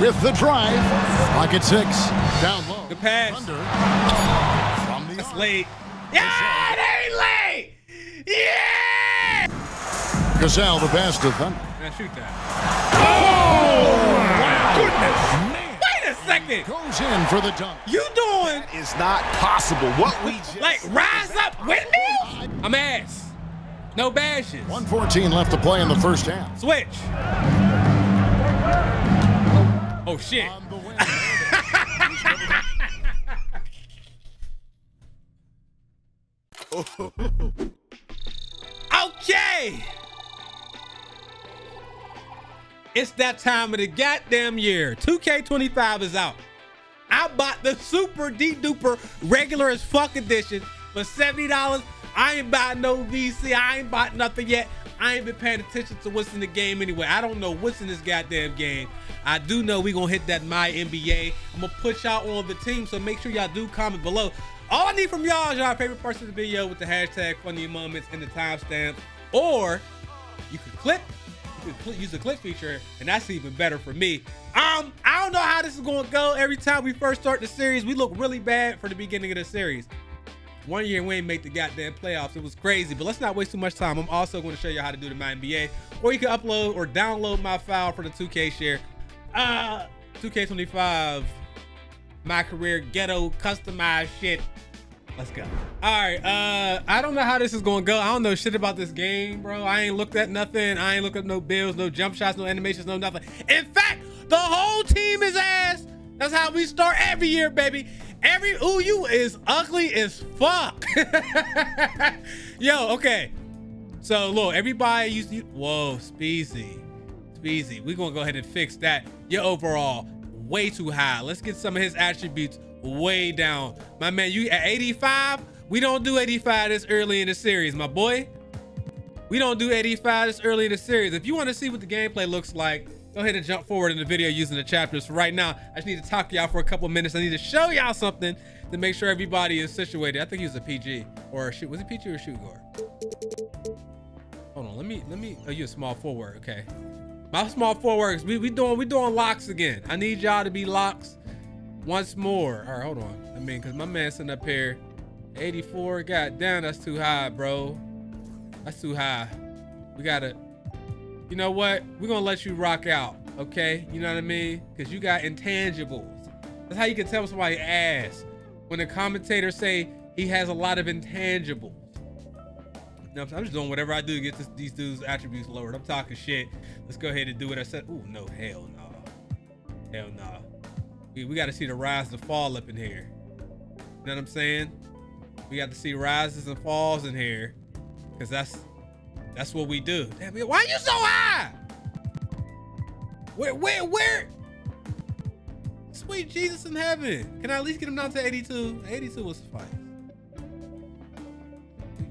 with the drive. Pocket six. Down low. The pass. Thunder. From the That's arc. late. Yeah, it ain't late. Yeah. Gazelle, the best defender. Man, shoot that. Oh, wow. goodness. Man. Wait a second. Goes in for the dunk. You doing It's not possible. What we just like rise up windmill? I'm ass. No bashes. 114 left to play in the first half. Switch. Oh shit. On the win. Okay. It's that time of the goddamn year. 2K25 is out. I bought the super deep duper regular as fuck edition for $70. I ain't bought no VC. I ain't bought nothing yet. I ain't been paying attention to what's in the game anyway. I don't know what's in this goddamn game. I do know we gonna hit that my NBA. I'm gonna put y'all on the team, so make sure y'all do comment below. All I need from y'all is y'all favorite parts of the video with the hashtag funny moments and the timestamp. Or you can clip, you cl- use the clip feature, and that's even better for me. Um, I don't know how this is gonna go. Every time we first start the series, we look really bad for the beginning of the series. One year we ain't make the goddamn playoffs. It was crazy, but let's not waste too much time. I'm also going to show you how to do the My NBA, or you can upload or download my file for the 2K share. Uh, 2K25, my career ghetto customized shit. Let's go. All right. Uh, I don't know how this is gonna go. I don't know shit about this game, bro. I ain't looked at nothing. I ain't looked up no bills, no jump shots, no animations, no nothing. In fact, the whole team is ass. That's how we start every year, baby. Every ooh, you is ugly as fuck. Yo, okay. So look, everybody used whoa, Speezy. Speezy. We're gonna go ahead and fix that. Your overall way too high. Let's get some of his attributes way down. My man, you at 85? We don't do 85 this early in the series, my boy. We don't do 85 this early in the series. If you want to see what the gameplay looks like, go ahead and jump forward in the video using the chapters. For right now, I just need to talk to y'all for a couple minutes. I need to show y'all something to make sure everybody is situated. I think he was a PG or a shoot. Was it PG or shoot guard? Hold on, let me let me. Oh, you a small forward? Okay. My small forwards. We we doing we doing locks again. I need y'all to be locks once more. All right, hold on. I mean, cause my man sitting up here, 84. God damn, that's too high, bro. That's too high. We gotta. You know what? We're gonna let you rock out, okay? You know what I mean? Cause you got intangibles. That's how you can tell somebody ass when the commentators say he has a lot of intangibles. I'm just doing whatever I do to get this, these dudes' attributes lowered. I'm talking shit. Let's go ahead and do what I said. Ooh, no, hell no. Hell no. We, we got to see the rise and fall up in here. You know what I'm saying? We got to see rises and falls in here. Cause that's that's what we do. Damn, why are you so high? Where where where? Sweet Jesus in heaven. Can I at least get him down to 82? 82 was fine.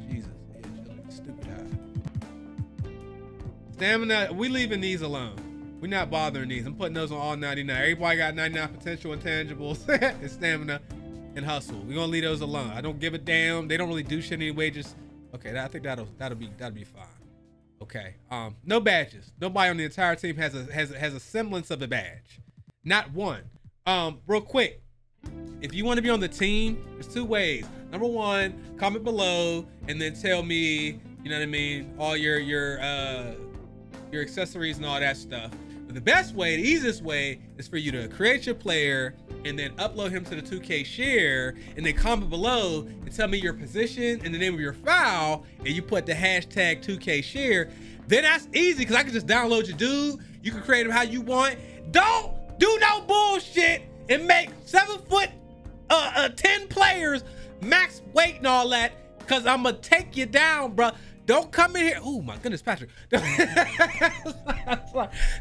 Jesus. Stupid high. Stamina, we leaving these alone. We're not bothering these. I'm putting those on all 99. Everybody got 99 potential intangibles and stamina and hustle. We're gonna leave those alone. I don't give a damn. They don't really do shit anyway. Just okay, I think that'll that'll be that'll be fine. Okay. Um, no badges. Nobody on the entire team has a has a, has a semblance of a badge. Not one. Um, real quick, if you want to be on the team, there's two ways. Number one, comment below and then tell me, you know what I mean, all your your uh your accessories and all that stuff. But the best way, the easiest way, is for you to create your player and then upload him to the 2K share and then comment below and tell me your position and the name of your file and you put the hashtag 2K share. Then that's easy because I can just download your dude. You can create him how you want. Don't do no bullshit and make seven foot uh, uh 10 players max weight and all that because I'm gonna take you down, bro. Don't come in here. Oh my goodness, Patrick.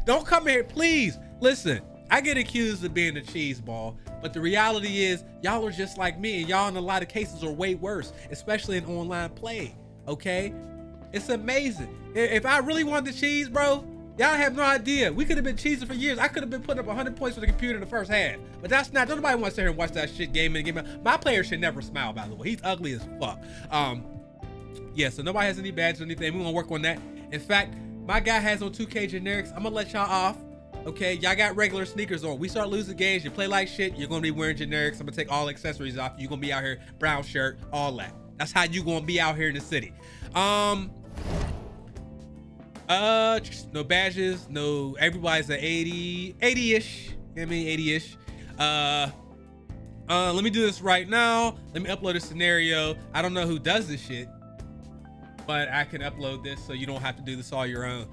Don't come in here, please. Listen, I get accused of being a cheese ball, but the reality is y'all are just like me, and y'all in a lot of cases are way worse, especially in online play. Okay? It's amazing. If I really wanted to cheese, bro, y'all have no idea. We could have been cheesing for years. I could have been putting up 100 points for the computer in the first half. But that's not, nobody wants to sit here and watch that shit game in game out. My player should never smile, by the way. He's ugly as fuck. Um, yeah, so nobody has any badges or anything. We're gonna work on that. In fact, my guy has on 2K generics. I'm gonna let y'all off. Okay, y'all got regular sneakers on. We start losing games. You play like shit. You're gonna be wearing generics. I'm gonna take all accessories off. You're gonna be out here brown shirt, all that. That's how you gonna be out here in the city. Um. Uh, no badges. No. Everybody's at 80, 80ish. I mean, 80ish. Uh. Uh, let me do this right now. Let me upload a scenario. I don't know who does this shit, but I can upload this so you don't have to do this all your own.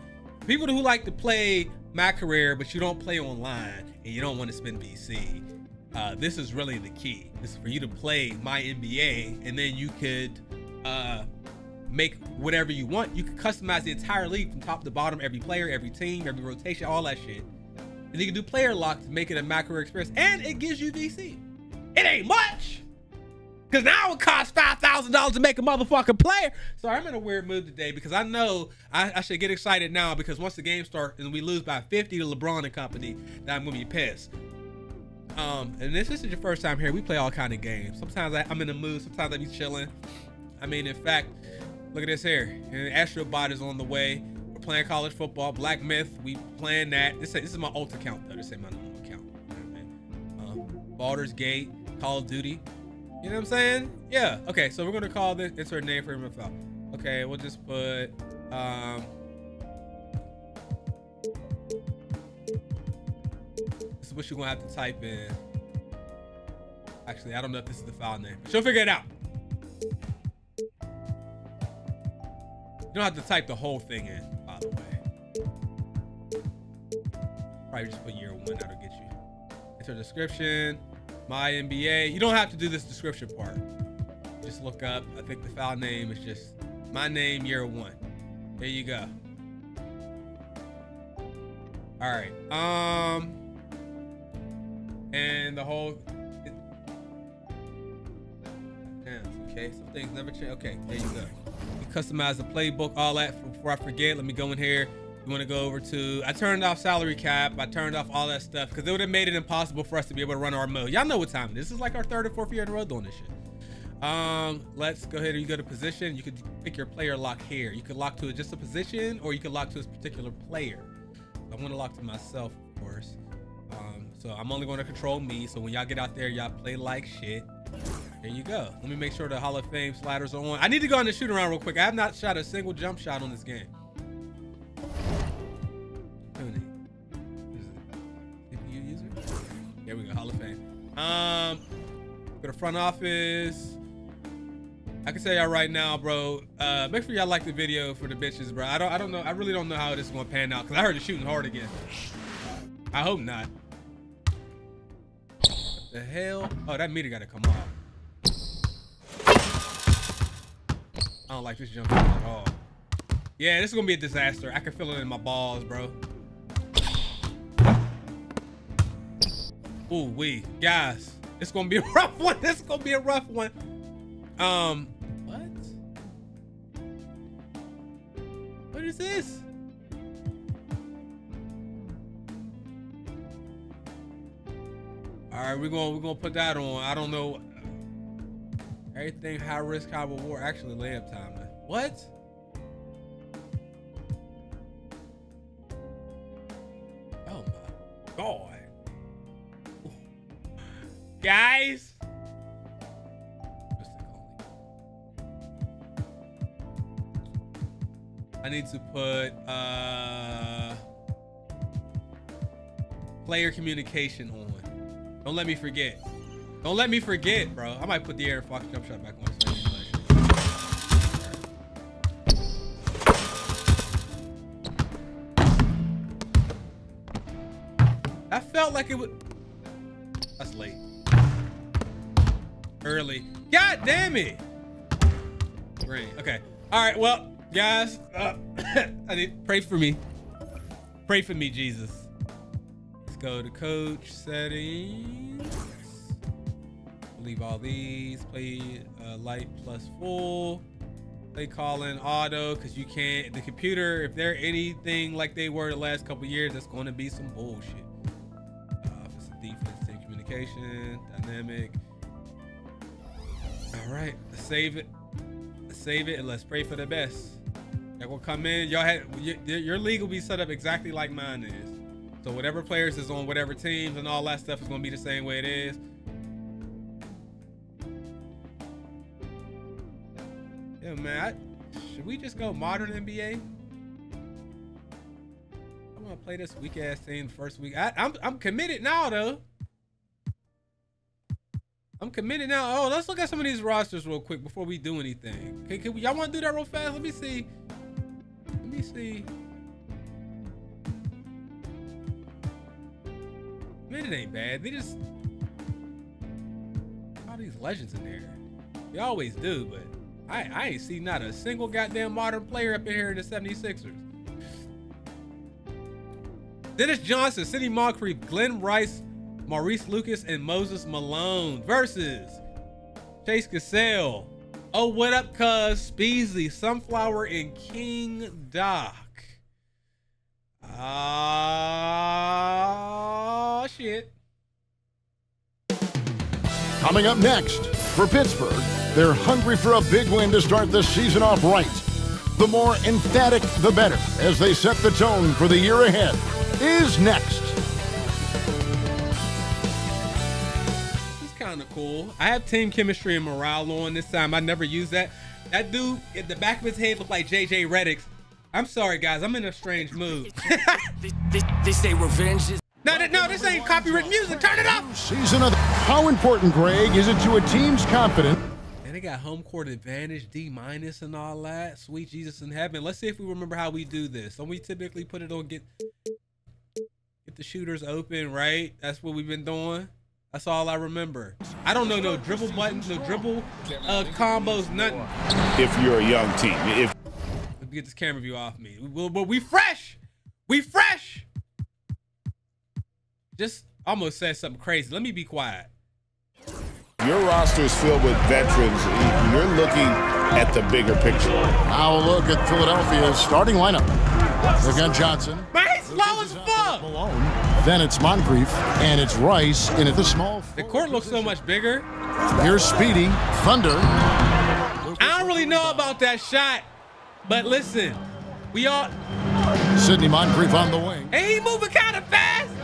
People who like to play my career, but you don't play online and you don't want to spend VC. Uh, this is really the key. This is for you to play my NBA, and then you could uh, make whatever you want. You could customize the entire league from top to bottom, every player, every team, every rotation, all that shit. And you can do player lock to make it a macro experience, and it gives you VC. It ain't much. Cause now it costs five thousand dollars to make a motherfucking player. So I'm in a weird mood today because I know I, I, should get excited now because once the game starts and we lose by 50 to LeBron and company, that I'm gonna be pissed. Um, and this, this is your first time here. We play all kind of games. Sometimes I, am in the mood. Sometimes I be chilling. I mean, in fact, look at this here. And Astrobot is on the way. We're playing college football. Black Myth. We playing that. This, this is my alt account though. This ain't my normal account. Um, Baldur's Gate. Call of Duty. You know what I'm saying? Yeah. Okay, so we're gonna call this it's her name for MFL. Okay, we'll just put um This is what you're gonna have to type in. Actually, I don't know if this is the file name, but she'll figure it out. You don't have to type the whole thing in, by the way. Probably just put year one, that'll get you. Enter description my NBA. You don't have to do this description part. Just look up. I think the file name is just my name year one. There you go. All right. Um, and the whole. okay. Some things never change. Okay, there you go. You customize the playbook, all that. Before I forget, let me go in here. We want to go over to, I turned off salary cap. I turned off all that stuff because it would have made it impossible for us to be able to run our mode. Y'all know what time. This is like our third or fourth year in a row doing this shit. Um, let's go ahead and you go to position. You could pick your player lock here. You could lock to just a position or you could lock to a particular player. I'm going to lock to myself, of course. Um, so I'm only going to control me. So when y'all get out there, y'all play like shit. There you go. Let me make sure the Hall of Fame sliders are on. I need to go on the shoot around real quick. I have not shot a single jump shot on this game. Go, Hall of Fame. Um, go to front office. I can tell y'all right now, bro. Uh, make sure y'all like the video for the bitches, bro. I don't, I don't know. I really don't know how this is gonna pan out because I heard it's shooting hard again. I hope not. What the hell? Oh, that meter gotta come off. I don't like this jump at all. Yeah, this is gonna be a disaster. I can feel it in my balls, bro. Ooh, we guys, it's gonna be a rough one. This is gonna be a rough one. Um, what? What is this? All right, we're gonna we're gonna put that on. I don't know. Everything high risk, high reward. Actually, layup time. What? Guys. I need to put uh, player communication on. Don't let me forget. Don't let me forget, bro. I might put the Air Fox jump shot back on. I felt like it would. That's late early. God damn it. Great. Okay. All right. Well, guys, uh, I need pray for me. Pray for me, Jesus. Let's go to coach settings. Leave all these. Play uh, light plus full. Play calling auto because you can't. The computer, if they're anything like they were the last couple years, that's going to be some bullshit. Uh, defense, communication, dynamic. Right, save it. Save it and let's pray for the best. That will come in. Y'all had your, your league will be set up exactly like mine is. So whatever players is on whatever teams and all that stuff is gonna be the same way it is. Yeah, man. I, should we just go modern NBA? I'm gonna play this weak ass team first week. I, I'm I'm committed now though. I'm committed now. Oh, let's look at some of these rosters real quick before we do anything. Can, y'all want to do that real fast? Let me see. Let me see. Man, it ain't bad. They just all these legends in there. They always do, but I I ain't seen not a single goddamn modern player up in here in the 76ers. Dennis Johnson, Sidney Moncrief, Glen Rice, Maurice Lucas, and Moses Malone versus Chase Cassell. Oh, what up, cuz? Speezy, Sunflower, and King Doc. Ah, shit. Coming up next, for Pittsburgh, they're hungry for a big win to start the season off right. The more emphatic, the better, as they set the tone for the year ahead, is next. Cool. I have team chemistry and morale on this time. I never use that. That dude at the back of his head looked like JJ Redick's. I'm sorry, guys. I'm in a strange mood. They say revenge is. no, th- no, this ain't copyright music. Turn it off. Season of How important, Greg, is it to a team's confidence? And they got home court advantage, D minus, and all that. Sweet Jesus in heaven. Let's see if we remember how we do this. Don't we typically put it on get get the shooters open, right? That's what we've been doing. That's all I remember. I don't know no dribble buttons, no dribble uh, combos, nothing. If you're a young team, if Let me get this camera view off me. We, we, we fresh. We fresh. Just almost said something crazy. Let me be quiet. your roster is filled with veterans, you're looking at the bigger picture. Now a look at Philadelphia's starting lineup. They've got Johnson, Man, he's slow as fuck. Malone, then it's Moncrief, and it's Rice in at the small. The court looks so much bigger. Here's Speedy, Thunder. I don't really know about that shot, but listen, we all. Sidney Moncrief on the wing. Hey, he moving kind of fast.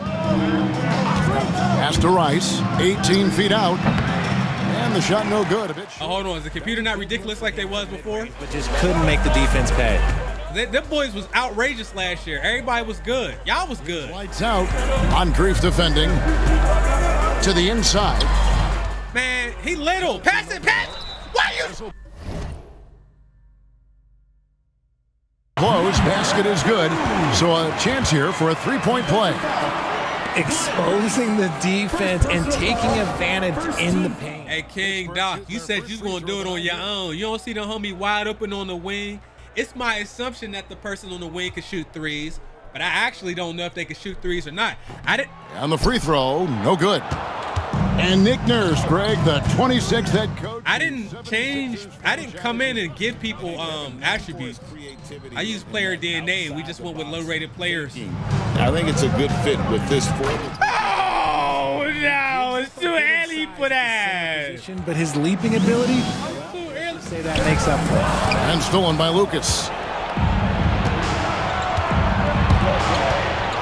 Pass to Rice, 18 feet out. And the shot no good. A bit Oh, hold on, is the computer not ridiculous like they was before? but just couldn't make the defense pay. They, them boys was outrageous last year. Everybody was good. Y'all was good. Lights out. Moncrief defending. To the inside. Man, he little. Pass it, pass. Why you? Close. Basket is good. So a chance here for a three-point play. Exposing the defense and taking advantage in the paint. Hey, King Doc, you said you was gonna do it on your own. You don't see the homie wide open on the wing. It's my assumption that the person on the wing can shoot threes, but I actually don't know if they can shoot threes or not. I didn't. And the free throw, no good. And Nick Nurse, Greg, the 26th head coach. I didn't change. I didn't come in and give people um, attributes. I use player DNA. We just went with low-rated players. I think it's a good fit with this sport. Oh no! It's too early for that. But his leaping ability, Too early. Say that makes up for it. And stolen by Lucas.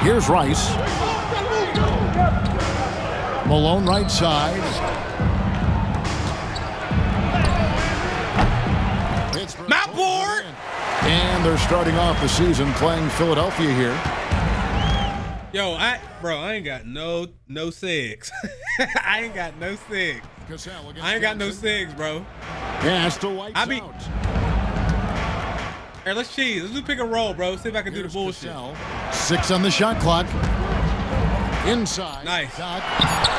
Here's Rice. Malone right side. Pittsburgh My board. And they're starting off the season playing Philadelphia here. Yo, I bro, I ain't got no no sigs. I ain't got no sigs. I ain't got no sigs, bro. Pass to White. I be- Here, let's cheese. Let's do pick and roll, bro. See if I can do the bullshit. Six on the shot clock. Inside. Nice. Dot.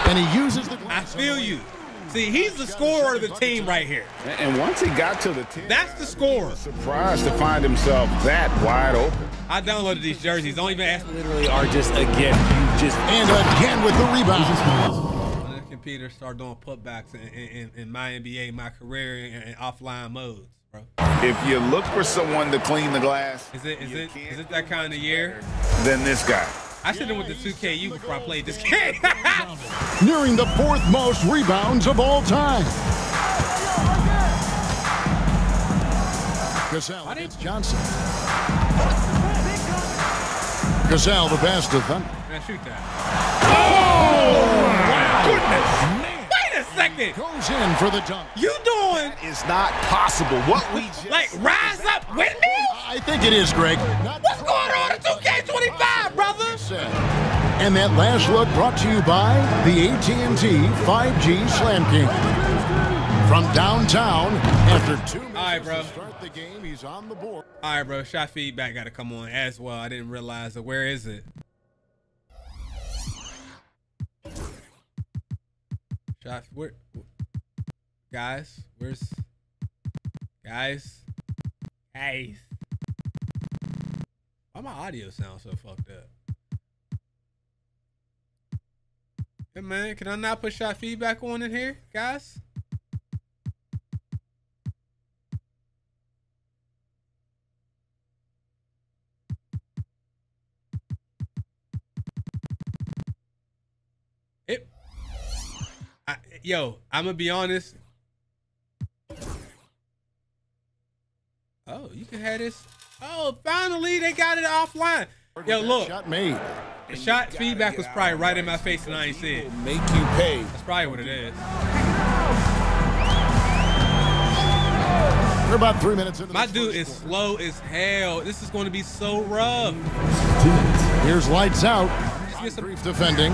And he uses the. I feel you. See, he's the scorer of the team right here. And once he got to the 10, That's the scorer. surprised to find himself that wide open. I downloaded these jerseys. Don't even ask me. Literally are just a gift. You just And again with the rebound. On the computer, start doing putbacks in, in, in my NBA, my career, in, in offline modes, bro. If you look for someone to clean the glass, Is it is you it can't is it that kind of year? Then this guy. I should have went to 2KU before I played this game. Nearing the fourth most rebounds of all time. Cassell against Johnson. Gazelle, the best of them. Man, shoot that. Oh, Goodness. Wait a second. Goes in for the dunk. You doing It's not possible. What we just like rise up windmill? I think it is, Greg. Not What's going on in 2K25, brother? And that last look brought to you by the AT&T 5G Slam King. From downtown, after two minutes right, bro. to start the game, he's on the board. All right, bro. Shot feedback got to come on as well. I didn't realize it. Where is it? Shot. Where? Guys, where's? Guys, guys. Why my audio sound so fucked up? Hey man, can I not put shot feedback on in here, guys? Yo, I'm gonna be honest. Oh, you can have this. Oh, finally they got it offline. Yo, look, Shot made. the shot feedback was probably right in my face and I ain't see it. make you pay. That's probably what it is. We're about three minutes into My dude is quarter. slow as hell. This is going to be so rough. Here's lights out. Just get some- Brief defending.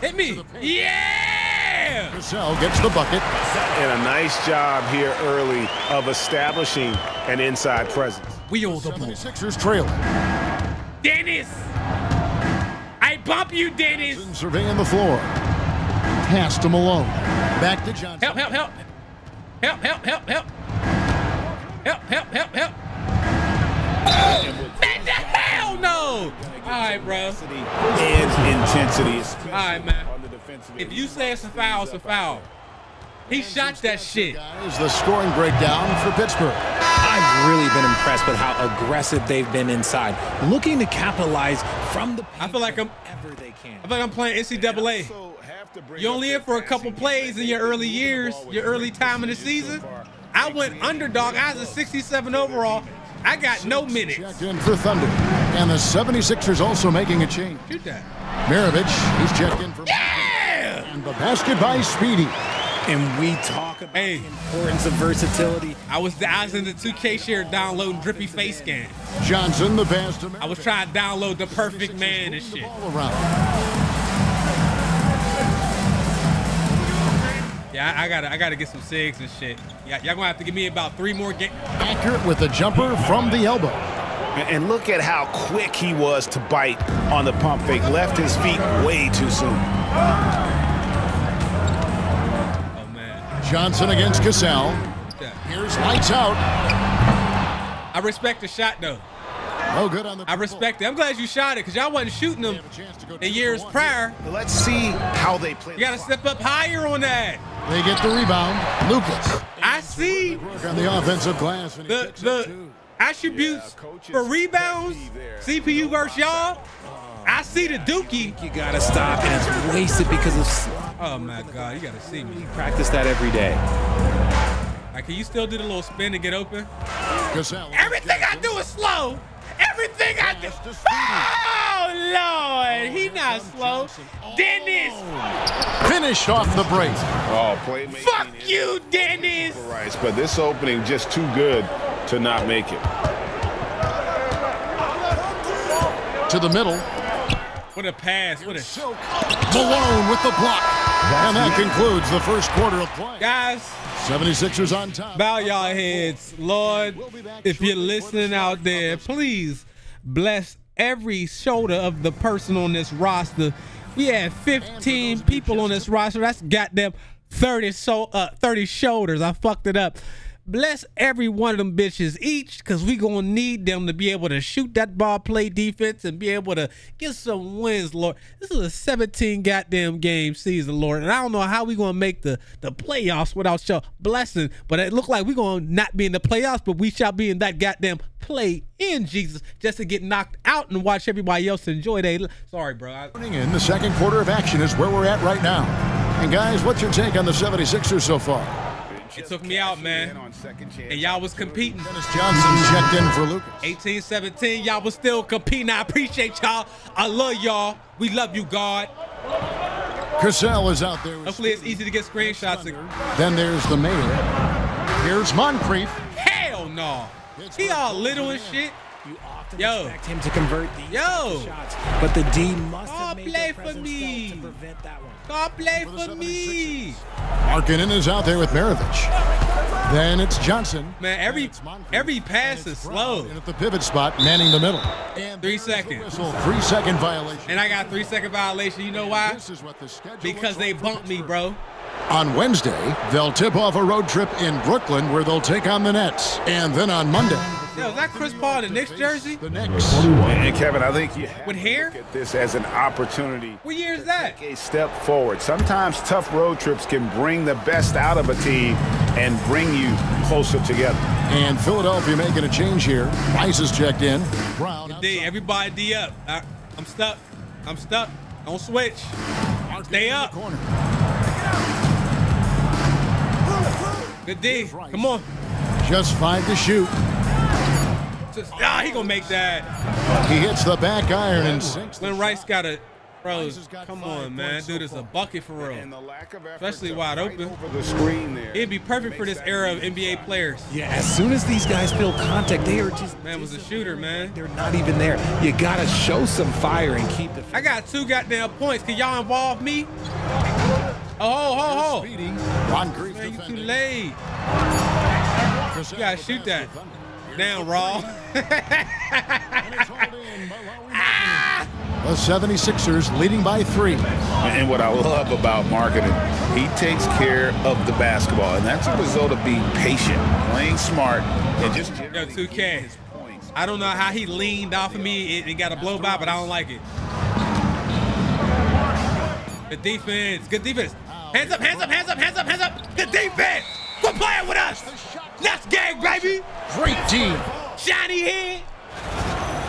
Hit me. Yeah. Cassell gets the bucket. And a nice job here early of establishing an inside presence. We all the ball. 76ers trailing. Dennis. I bump you, Dennis. Surveying the floor. Pass to Malone. Back to Johnson. Help, help, help. Help, help, help, help. Help, help, help, help. Man, the hell no. All right, bro. And intensity. especially All right, man. On the defensive If you say it's a foul, it's a foul. He shot that shit. Guys, the scoring breakdown for Pittsburgh. I've really been impressed with how aggressive they've been inside, looking to capitalize from the I feel like I'm- whenever they can. I feel like I'm playing NCAA. Also have to bring You up only their in for a couple plays in your early years, your early time in the season. I went underdog. I was a 67 overall. I got no minutes. Checked in for Thunder. And the 76ers also making a change. Shoot that. Maravich, he's checked in for Yeah! And the basket by Speedy. And we talk about Hey. the importance of versatility. I was I was in the 2K share downloading Drippy Face Scan. Johnson, the pass to I was trying to download the perfect man and shit. Yeah, I, I gotta I gotta get some sigs and shit. Yeah, y'all gonna have to give me about three more games. Accurate with a jumper from the elbow. And and look at how quick he was to bite on the pump fake. Left his feet way too soon. Oh man. Johnson against Cassell. Here's lights out. I respect the shot though. No good on the I respect it. I'm glad you shot it because y'all wasn't shooting them Have a chance to go two in years prior. Let's see how they play. You gotta step up higher on that. They get the rebound. Lucas I see work on the offensive glass. The the attributes Yeah, for rebounds. pet peeve there. CPU versus y'all. I see the dookie. You gotta stop, and it's wasted because of slop. Oh my god, you gotta see me. Practice that every day. Like, can you still do the little spin to get open? Cassell. Everything I do is slow. Everything I do. Pass. Oh Lord, he not slow. Dennis, oh. Finished off the break. Oh, playmaking. fuck you, Dennis. Rice, but this opening just too good to not make it. To the middle. What a pass. What a Silk. Malone with the block. And that concludes the first quarter of play. guys. 76ers on top. Bow y'all heads, Lord. If you're listening out there, please bless every shoulder of the person on this roster. We had 15 people on this roster. That's goddamn 30 so uh 30 shoulders. I fucked it up. Bless every one of them bitches each, cause we gonna need them to be able to shoot that ball, play defense, and be able to get some wins, Lord. This is a 17 goddamn game season, Lord, and I don't know how we gonna make the the playoffs without your blessing. But it look like we gonna not be in the playoffs, but we shall be in that goddamn play in Jesus, just to get knocked out and watch everybody else enjoy they. Sorry, bro. In the second quarter of action is where we're at right now. And guys, what's your take on the 76ers so far? It took me out, man. And y'all was competing. Dennis Johnson checked in for Lucas. 18 17, y'all was still competing. I appreciate y'all. I love y'all. We love you, God. Cassell is out there. with Hopefully, it's easy to get screenshots. Then there's the mayor. Here's Moncrief. Hell no. He all little and shit. You often Yo. expect him to convert these Yo. shots, but the D must Oh, have made play for me. felt to prevent that one. God play For the for me. Markkanen is out there with Maravich. Then it's Johnson. Man, every every pass is slow. And at the pivot spot, manning the middle. And Three seconds. Three second violation. And I got three second violation. You know why? This is what the schedule Because they like bumped me, bro. On Wednesday, they'll tip off a road trip in Brooklyn where they'll take on the Nets. And then on Monday, Yo, is that Chris Paul in the Knicks jersey? the Knicks. And Kevin, I think you have With to hair? look at this as an opportunity. What year is that? Take a step forward. Sometimes tough road trips can bring the best out of a team and bring you closer together. And Philadelphia making a change here. Rice is checked in. Brown D, outside. everybody D up. I, I'm stuck. I'm stuck. Don't switch. Markkanen Stay up. corner. Good D. Come on. Just five to shoot. Just, ah, he gonna make that. He hits the back iron and sinks. When Rice got a, bro, Rice has got come on, man. Dude so is a bucket for real. the lack of effort Especially wide open. Over the screen there. It'd be perfect for this era of. NBA players. Yeah, as soon as these guys feel contact, they are just Man was a shooter, man. they're not even there. You gotta show some fire and keep the. I got two goddamn points. Can y'all involve me? Oh, ho, ho, ho. Man, you too late. You gotta shoot that. Thunder. Down, the Raw. three. And it's hauled in by Lauri Markkanen. The 76ers leading by three. And what I love about Markkanen, he takes care of the basketball, and that's a result of being patient, playing smart, and just Yo, generally 2K. his points. I don't know how he leaned off of me. It, it got a blow by, but I don't like it. Good defense. Good defense. Hands up, hands up, hands up, hands up, hands up. Good defense. Quit playing with us. Let's gang, baby. Great team. Shiny head.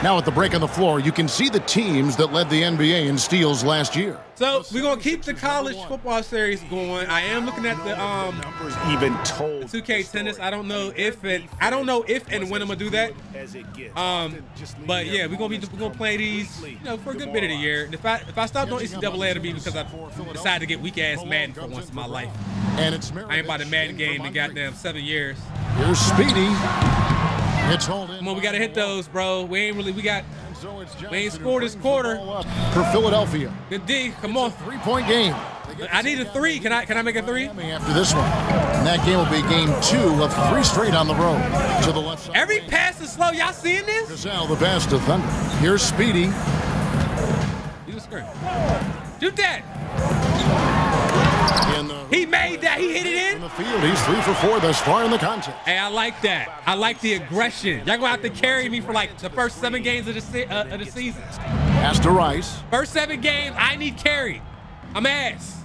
Now at the break on the floor, you can see the teams that led the NBA in steals last year. So we're gonna keep the college football series going. I am looking at the um Numbers even told 2K tennis. I don't know if and I don't know if and when I'm gonna do that. as it gets. Um, but yeah, we're gonna be we're gonna play these, you know, for a good bit of the year. If I if I stop doing NCAA, it'll be because I decided to get weak ass Madden for once in my life. And it's I ain't about to Madden game in goddamn seven years. Here's Speedy. It's hold in. Come on, we gotta hit those, bro. We ain't really we got So it's We ain't scored this quarter. For Philadelphia. good D. Come on. Three-point game. I need a three. Can I can I make a three? After this one. And that game will be game two of three straight on the road. To the left side. Every pass is slow. Y'all seeing this? Gazelle, the best of Thunder. Here's Speedy. You scream. Shoot that. He made that. He hit it in the field. He's three for four thus far in the contest. Hey, I like that. I like the aggression. Y'all gonna have to carry me for like the first seven games of the se- uh, of the season. Pass to Rice. First seven games, I need carry. I'm ass.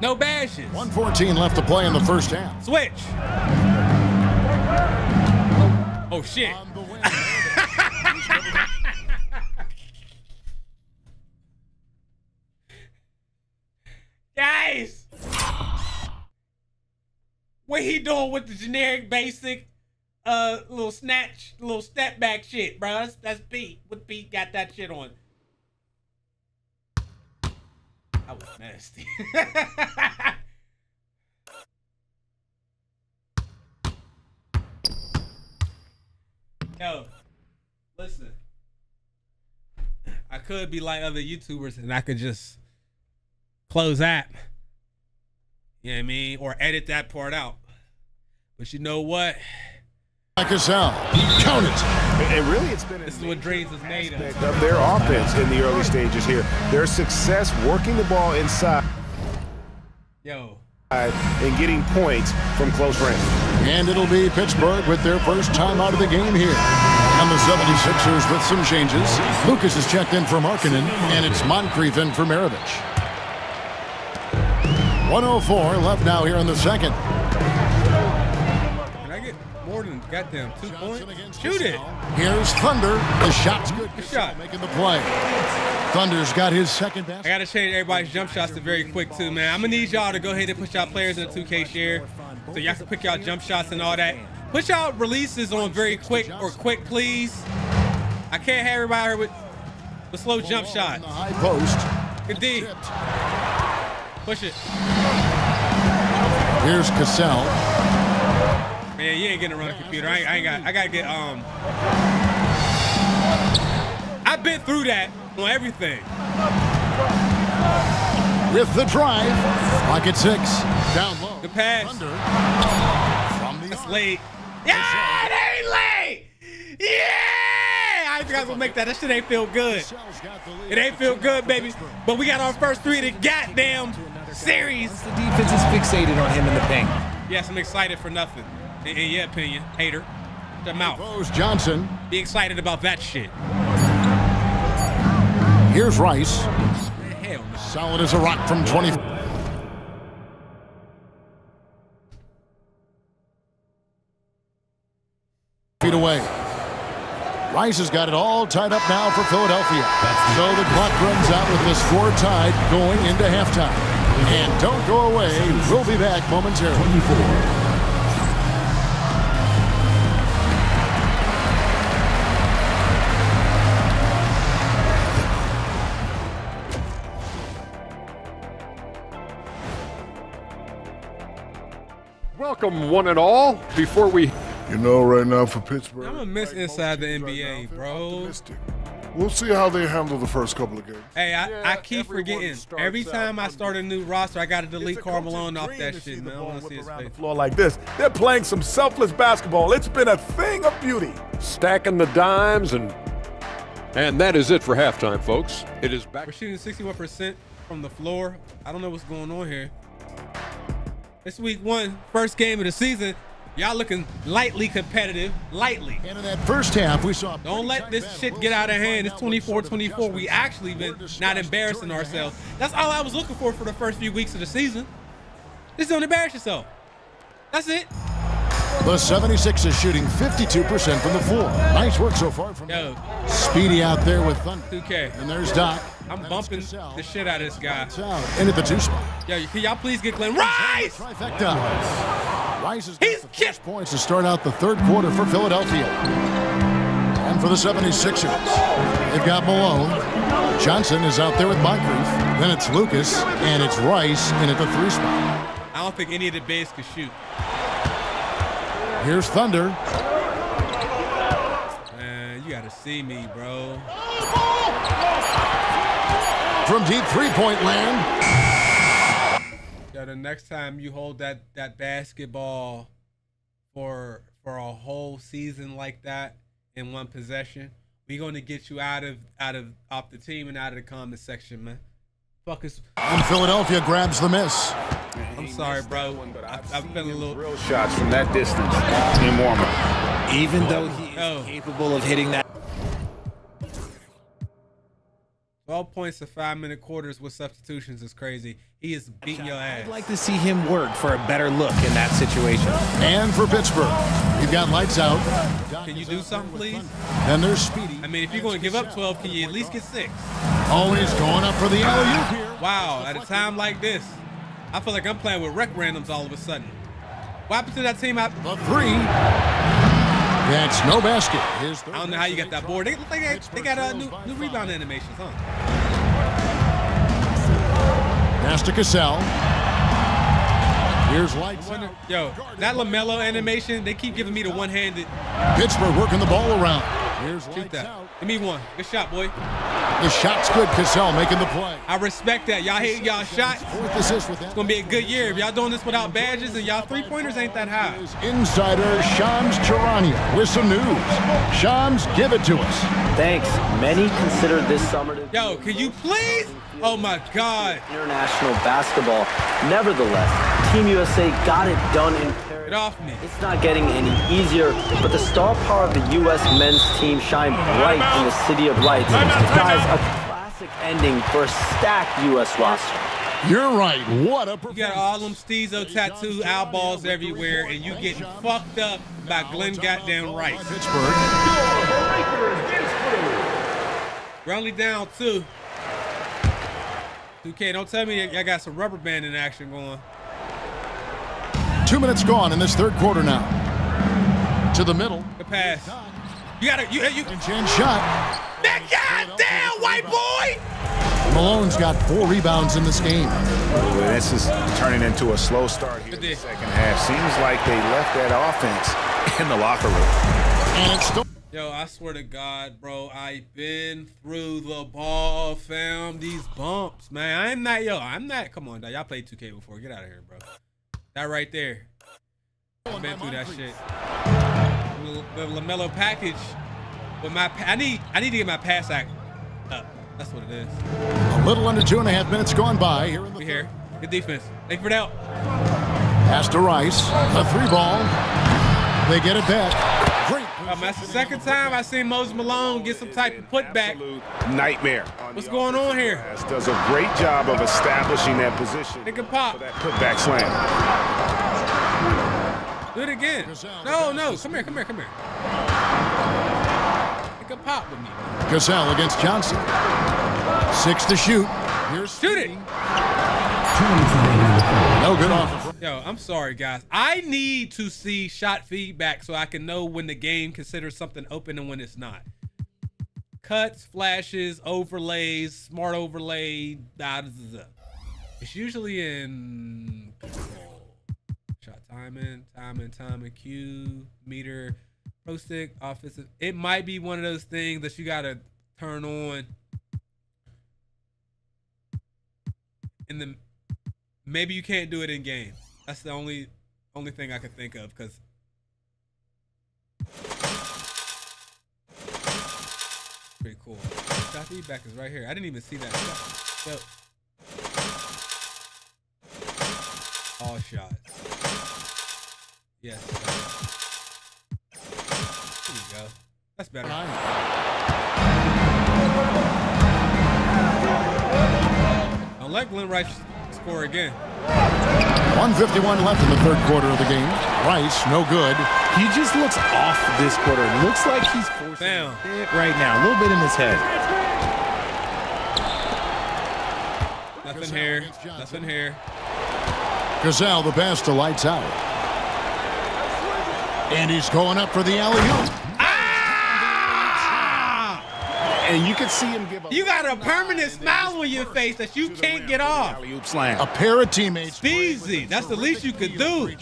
No bashes. 114 left to play in the first half. Switch. Oh shit. The win. Guys. What he doing with the generic basic uh little snatch, little step back shit, bro? That's, that's Pete. What Pete got that shit on? That was nasty. Yo, listen. I could be like other YouTubers and I could just close app. You know what I mean? Or edit that part out. But you know what? Gazelle. Count it. And really, it's been This is what Dreams is made of. of their offense in the early stages here. Their success working the ball inside Yo. and getting points from close range. And it'll be Pittsburgh with their first time out of the game here. And the 76ers with some changes. Lucas is checked in for Markkanen, and it's Moncrief in for Maravich. 104 left now here in the second. Can I get more than goddamn two Johnson points? Shoot it. Here's Thunder. The shot's good. Good shot. Making the play. Thunder's got his second I gotta change everybody's jump shots to very quick too, man. I'm gonna need y'all to go ahead and push out players in the 2K share. so y'all can pick y'all jump shots and all that. Put y'all releases on very quick or quick, please. I can't have everybody here with, the slow jump shots. High post. Good D. Push it. Here's Cassell. Man, you ain't getting around the computer. I ain't, I ain't got. I gotta get. Um. I've been through that on everything. with the drive. Pocket six. Down low. Good pass. Thunder. From the It's late. Yeah, it ain't late. Yeah, I think I was gonna make that. That shit ain't feel good. Cassell's got the lead. It ain't feel good, baby. But we got our first three of the goddamn series. The defense is fixated on him in the paint. Yes, I'm excited for nothing. In, in your opinion, hater. The mouth. Goes Johnson. Be excited about that shit. Here's Rice. Hell no. Solid as a rock from 20. Feet away. Rice has got it all tied up now for Philadelphia. So the clock runs out with the score tied going into halftime. And don't go away. We'll be back momentarily. Welcome, one and all. Before we You know, right now for Pittsburgh, I'm gonna miss inside the teams right NBA, now, bro. optimistic. We'll see how they handle the first couple of games. Hey, I, Yeah, I keep forgetting. Every time I start a new roster, I gotta delete It's a Karl coach's Malone off that shit, the man. I wanna see his face. the floor like this. They're playing some selfless basketball. It's been a thing of beauty. stacking the dimes and and that is it for halftime, folks. It is back. We're shooting 61% from the floor. I don't know what's going on here. It's week one, first game of the season. Y'all looking lightly competitive, lightly. And in that first half, we saw. Don't let this battle. shit We'll get out of hand. It's out what sort of 24-24. We actually been not embarrassing ourselves. That's all I was looking for for the first few weeks of the season. Just don't embarrass yourself. That's it. The 76ers shooting 52% from the floor. Nice work so far from Yo, Speedy out there with Thunder. 2K. And there's Doc. I'm And bumping the shit out of this guy. Out. In at the two spot. Yo, can y'all please get Glen Rice? Trifecta. Rice has He's the first points to start out the third quarter for Philadelphia. And for the 76ers, they've got Malone. Johnson is out there with Moncrief. Then it's Lucas, and it's Rice in at the three spot. I don't think any of the bigs can shoot. Here's Thunder. Man, you gotta see me, bro. From deep three-point land. Yo, the next time you hold that that basketball for for a whole season like that in one possession, we're gonna get you out of out of off the team and out of the comment section, man. Fuckers, And Philadelphia grabs the miss. I'm sorry, bro. I, I've been a little. Real shots from that distance in warm-up. Even though he is Oh. capable of hitting that 12 points to five minute quarters with substitutions is crazy. He is beating your ass. I'd like to see him work for a better look in that situation. And for Pittsburgh, you've got lights out. Can you do something, please? Then there's Speedy. I mean, if you're going to give up 12, can you at least get six? Always going up for the alley-oop here. Wow, at a time like this, I feel like I'm playing with rec randoms all of a sudden. What happened to that team? I, The three. That's no basket. I don't know how you got that board. They like they, they got uh, new, new rebound animations, huh? Pass to Cassell. Here's lights out. Yo, that LaMelo animation, they keep giving me the one-handed. Pittsburgh working the ball around. Here's Shoot that. out. Give me one. Good shot, boy. The shot's good. Cassell making the play. I respect that. Y'all hit y'all shots. Fourth assist with that. It's gonna be a good year. If y'all doing this without badges and y'all three-pointers ain't that high. Insider Shams Charania with some news. Shams, give it to us. Thanks. Many consider this summer to Yo, can you please? Oh my God. international basketball. Nevertheless, Team USA got it done in Paris. Get off me. It's not getting any easier, but the star power of the U.S. men's team shine bright in the City of Lights. Guys, a classic ending for a stacked U.S. roster. You're right. What a You got all them Steezo tattoo eyeballs everywhere, and you getting fucked up by Glenn goddamn Rice. Pittsburgh. We're only down two. 2K, don't tell me I got some rubber banding action going. Two minutes gone in this third quarter now. To the middle. Good pass. You gotta, you, you. Chin shot. That goddamn white boy! Malone's got four rebounds in this game. Ooh, this is turning into a slow start here in the second half. Seems like they left that offense in the locker room. And it's still. Yo, I swear to God, bro, I've been through the ball, fam. These bumps, man. I'm not, yo, I'm not. Come on. Y'all played 2K before. Get out of here, bro. That right there. I've been through that shit. The LaMelo package. With my, I need, I need to get my pass act up. That's what it is. A little under two and a half minutes gone by here in the here. Good defense. Thank you for that. Pass to Rice. A three ball. They get it back. Great. Um, that's the second time I've seen Moses Malone get some type of putback. Nightmare. What's going on here? Does a great job of establishing that position. It can pop. That putback slam. Do it again. No, no. Come here, come here, come here. It can pop with me. Gazelle against Johnson. Six to shoot. Here's Shoot it. no good off. Yo, I'm sorry, guys. I need to see shot feedback so I can know when the game considers something open and when it's not. Cuts, flashes, overlays, smart overlay. Da, da, da, da. It's usually in control. Shot timing, timing, timing, cue, meter, pro stick, offensive. It might be one of those things that you gotta turn on in the maybe you can't do it in game. That's the only only thing I can think of because pretty cool. Shot feedback is right here. I didn't even see that shot. So, all shots. Yes. There you go. That's better. Don't let Glen Rice score again. 151 left in the third quarter of the game. Rice, no good. He just looks off this quarter. Looks like he's forcing Bam. it right now. A little bit in his head. Nothing here. Nothing here. Gazelle, the pass to lights out. And he's going up for the alley-oop. And you can see him give a You got a permanent smile on your face that you can't get off. slam. A pair of teammates. Easy. That's the least you could do.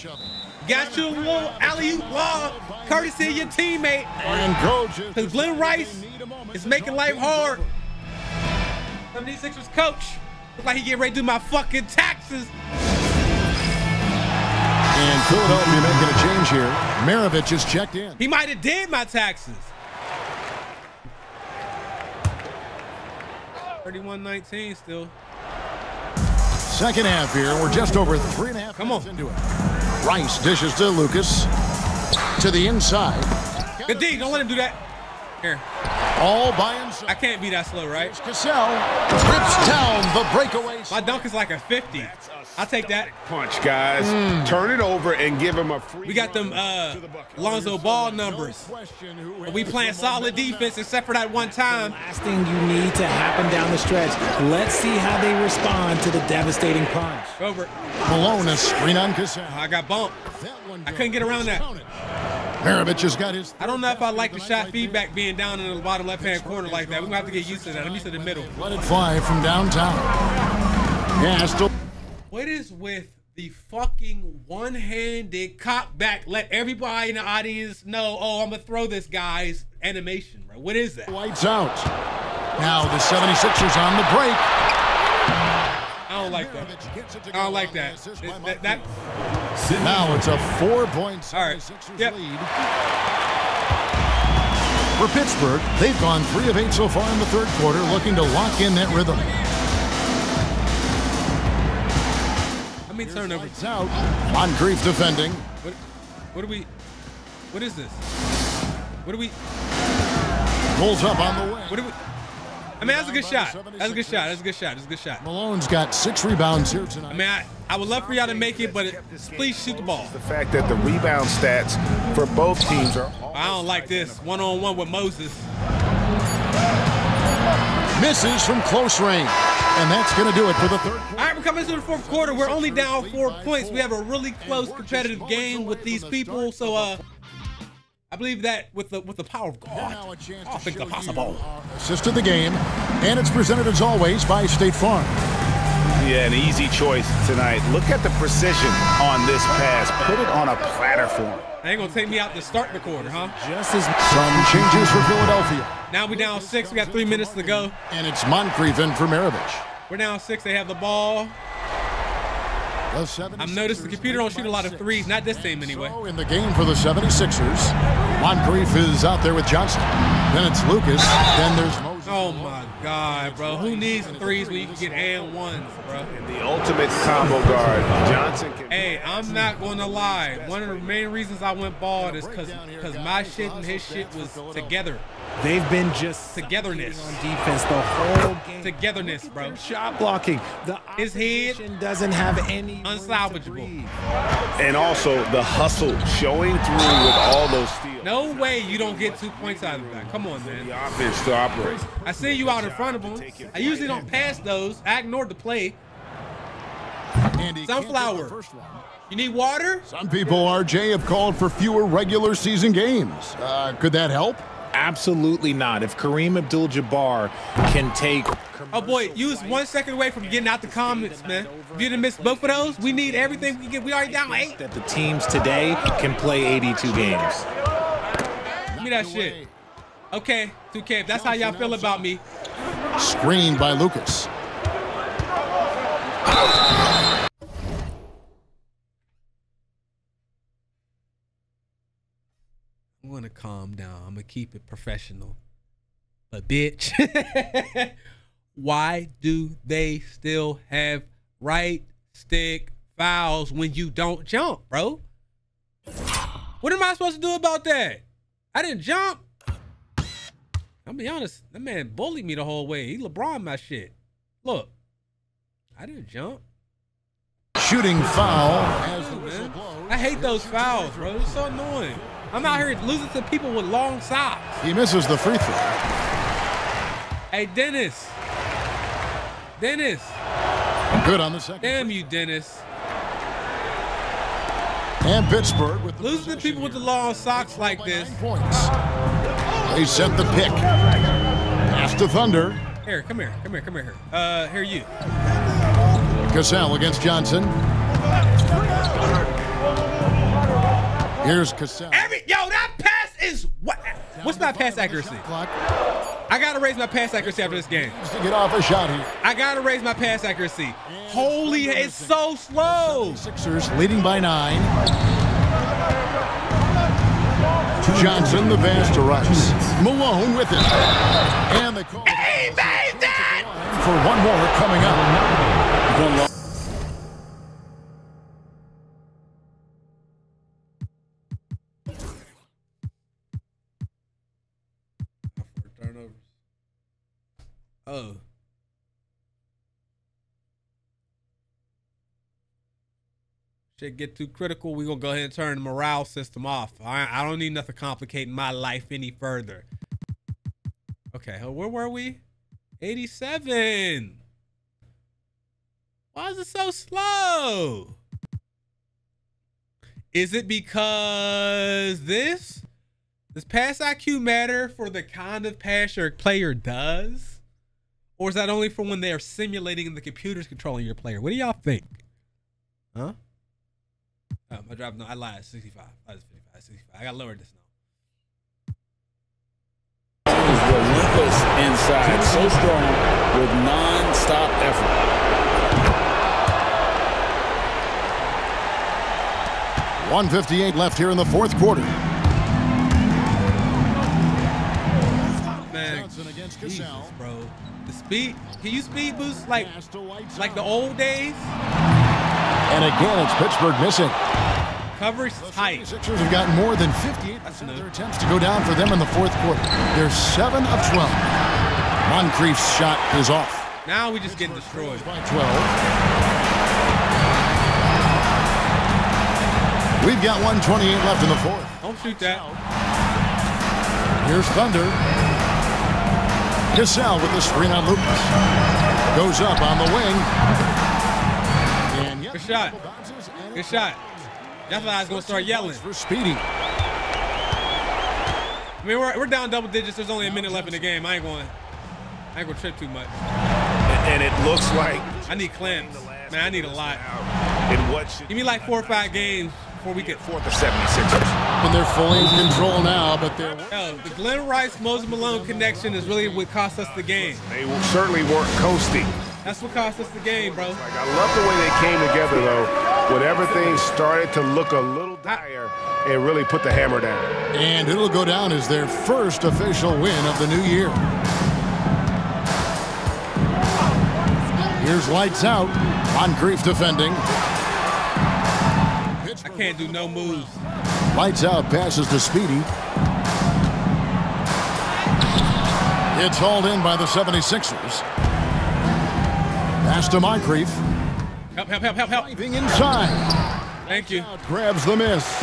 Got you a little alley oop ball, courtesy of your teammate. And coaches. Because Glen Rice is making life hard. 76ers coach. Look like he get ready to do my fucking taxes. And Philadelphia making a change here. Maravich is checked in. He might have did my taxes. 31-19 still. Second half here. We're just over three and a half Come on. into it. Rice dishes to Lucas. To the inside. Good D, don't let him do that. Here. All by himself. I can't be that slow, right? Cassell trips down the breakaway. My dunk is like a 50. I'll take that. Punch, guys. Turn it over and give him a free. We got them uh Lonzo Ball numbers. We playing solid defense except for that one time. Last thing you need to happen down the stretch. Let's see how they respond to the devastating punch. Over. Malone a screen on Cassell. I got bumped. I couldn't get around that. Maravich has got his. I don't know if I like the shot feedback being down in the bottom left-hand corner like that. We're gonna have to get used to that. I'm used to the middle. Let it fly from downtown. Yeah, still. What is with the fucking one-handed cock back? Let everybody in the audience know. Oh, I'm gonna throw this guy's animation, bro. What is that? Lights out. Now the 76ers on the break. I don't like that. I don't like that. That- that- Now it's a four-point All right. Yep. lead. For Pittsburgh, they've gone three of eight so far in the third quarter, looking to lock in that rhythm. How many turnovers? Out. Moncrief defending. What, what do we? What is this? What are we? Pulls up on the way. What are we? I mean, that's a good shot. That's a good shot. That's a good shot. That's a good shot. Malone's got six rebounds here tonight. I mean, I, I would love for y'all to make it, but it, please shoot the ball. The fact that the rebound stats for both teams are I don't like this one on one with Moses. Misses from close range. And that's going to do it for the third quarter. All right, we're coming to the fourth quarter. We're only down four points. We have a really close competitive game with these people. So uh I believe that with the with the power of God, all things are possible. Uh, assist of the game, and it's presented as always by State Farm. Yeah, an easy choice tonight. Look at the precision on this pass. Put it on a platter for him. Ain't gonna take me out to start the quarter, huh? Just as Some changes for Philadelphia, Now we down six. We got three minutes to go. and it's Moncrief in for Maravich. We're down six. They have the ball. The 76ers I've noticed the computer don't shoot a lot of threes. Not this team anyway. throw In the game for the 76ers, Moncrief is out there with Johnson. Then it's Lucas. Then there's Moses. Oh my God, bro. Who needs threes when you can get and ones, bro? The ultimate combo guard. Johnson can. Hey, I'm not gonna lie. One of the main reasons I went bald is because because my shit and his shit was together. they've been just Togetherness. on defense the whole game. Togetherness, bro. Shot blocking. The His head doesn't have any unsalvageable. And also the hustle showing through with all those steals. No way you don't get two points out of that. Come on, man. The man. offense to operate. I see you out in front of them. I usually don't pass those. I ignored the play. And he can't get the Sunflower. first one. You need water? Some people, RJ, have called for fewer regular season games. Uh, could that help? Absolutely not. If Kareem Abdul-Jabbar can take Oh boy, you was one second away from getting out the comments, man. If you didn't miss both of those, we need everything we can get. We already down eight. that the teams today can play 82 games. Give me that shit. Okay, 2K, if that's how y'all feel about me, Screened by Lucas. I'm gonna calm down. I'm gonna keep it professional. But bitch, why do they still have right stick fouls when you don't jump, bro? What am I supposed to do about that? I didn't jump. I'll be honest, that man bullied me the whole way. He LeBron my shit. Look, I didn't jump. Shooting foul as the Man. I hate those fouls, bro. It's so annoying. I'm out here losing to people with long socks. He misses the free throw. Hey, Dennis. Dennis. I'm Good on the second. Damn you, Dennis. And Pittsburgh with the Losing to people with the long socks like this. points. They set the pick. Pass to Thunder. Here, come here, come here, come here. Uh, here you. Cassell against Johnson. Here's Cassell. Every yo, that pass is what? What's my pass accuracy? I gotta raise my pass accuracy after this game. to get off a shot here. I gotta raise my pass accuracy. Holy, it's so slow. Sixers leading by nine. Johnson, the pass to Rice. Malone with it. And they call He made that. for one more coming up. Turnovers. Oh. Get too critical, we're gonna go ahead and turn the morale system off. I, I don't need nothing complicating my life any further. Okay, where were we? 87. Why is it so slow? Is it because this? Does pass IQ matter for the kind of pass your player does? Or is that only for when they are simulating and the computer's controlling your player? What do y'all think? Huh? Uh, oh, I dropped no, I lied. 65. I was 55. 65. I gotta lower this now. Is relentless inside, so strong with non-stop effort. 158 left here in the fourth quarter. Man, Johnson against Jesus, bro. The speed. Can you speed boost like like the old days? And again, it's Pittsburgh missing. Coverage tight. Sixers have gotten more than 58% of their attempts to go down for them in the fourth quarter. They're 7 of 12. Moncrief's shot is off. Now we just getting destroyed. By 12. We've got 128 left in the fourth. Don't shoot that. Here's Thunder. Cassell with the screen on Lucas. Goes up on the wing. Shot. Good shot. That's why I was gonna start yelling. For Speedy. I mean, we're, we're down double digits. There's only a minute left in the game. I ain't going. I ain't gonna trip too much. And it looks like I need clamps. Man, I need a lot. in what should Give me like four or five games before we get. fourth the 76ers. And they're fully in control now, but they're Yo, the Glen Rice Moses Malone connection is really what cost us the game. They certainly weren't coasting. That's what cost us the game, bro. Like, I love the way they came together, though. When everything started to look a little dire, and really put the hammer down. and it'll go down as their first official win of the new year. Here's lights out. Moncrief defending. I can't do no moves. Lights out passes to Speedy. It's hauled in by the 76ers. Pass to Moncrief. Help, help, help, help, help. Diving inside. Thank you. Grabs the miss.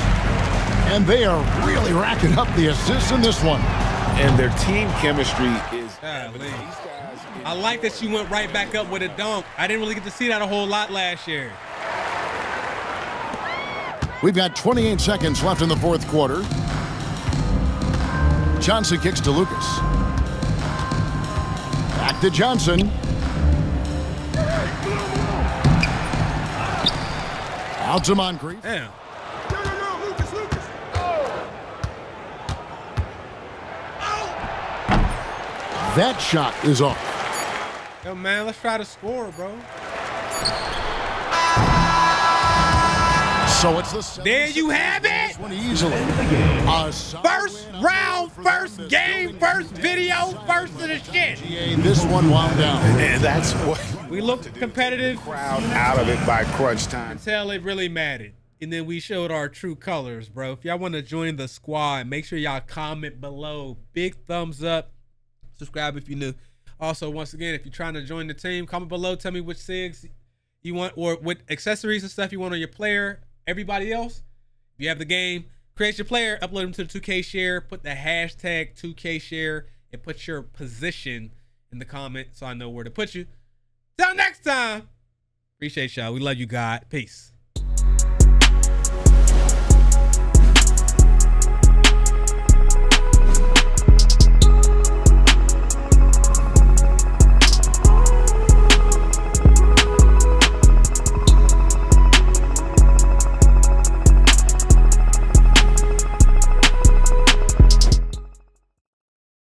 And they are really racking up the assists in this one. And their team chemistry is. I like that she went right back up with a dunk. I didn't really get to see that a whole lot last year. We've got 28 seconds left in the fourth quarter. Johnson kicks to Lucas. Back to Johnson. Out to Moncrief. Damn. That shot is off. Yo, man, let's try to score, bro. So it's the There you have it. One easily. A First round, first game, first video, first of the shit. GA, This one wound down. And that's what We looked competitive. crowd out of it by crunch time. Until it really mattered. And then we showed our true colors, bro. If y'all want to join the squad, make sure y'all comment below. Big thumbs up. Subscribe if you're new. Also, once again, if you're trying to join the team, comment below. Tell me which SIGs you want or what accessories and stuff you want on your player. Everybody else, if you have the game, create your player, upload them to the 2K share, put the hashtag 2K share, and put your position in the comment so I know where to put you. Till next time. Appreciate y'all. We love you, God. Peace.